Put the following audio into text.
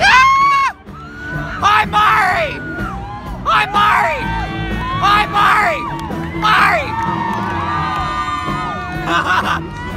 Ah! Hi, Mari! Hi, Mari! Hi, Mari! Mari! Ah!